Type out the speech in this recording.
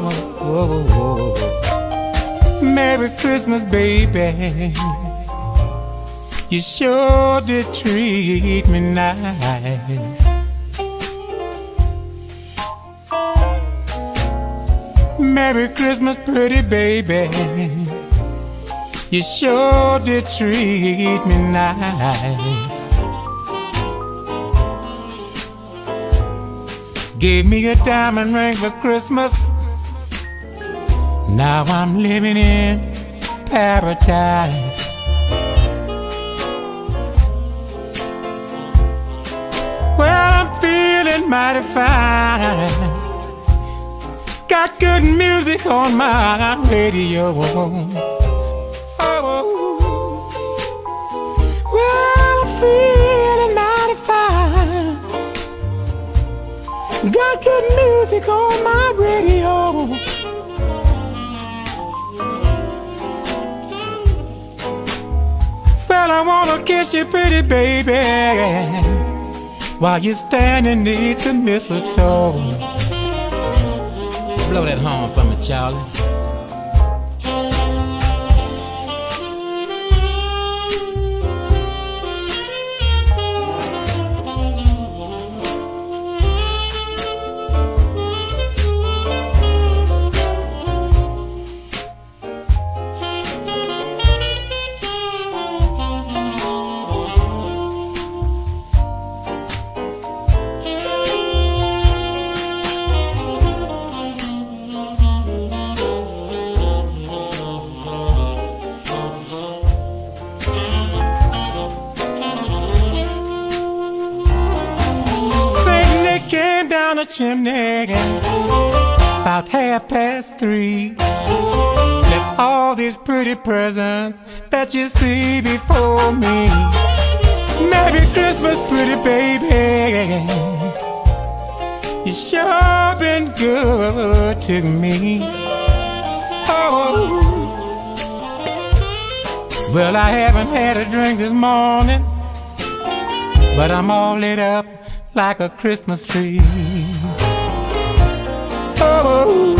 summer. Whoa, whoa, whoa. Merry Christmas, baby. You sure did treat me nice. Merry Christmas, pretty baby. You sure did treat me nice. Gave me a diamond ring for Christmas now I'm living in paradise. Well, I'm feeling mighty fine. Got good music on my radio. Oh, well, I'm feeling mighty fine. Got good music on my I wanna kiss you, pretty baby, while you're standing neath the mistletoe. Blow that horn for me, Charlie. Chimney about half past three. Left all these pretty presents that you see before me. Merry Christmas, pretty baby. You sure been good to me. Oh. Well, I haven't had a drink this morning, but I'm all lit up like a Christmas tree. Oh.